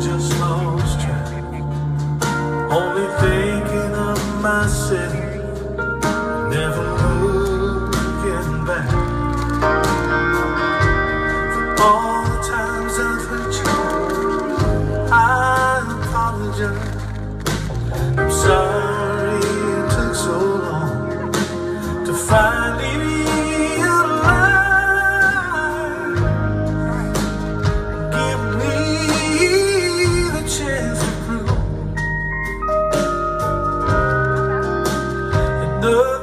just lost track. Only thinking of myself. never looking back. For all the times I've hurt you, I apologize. I'm sorry it took so long to finally. the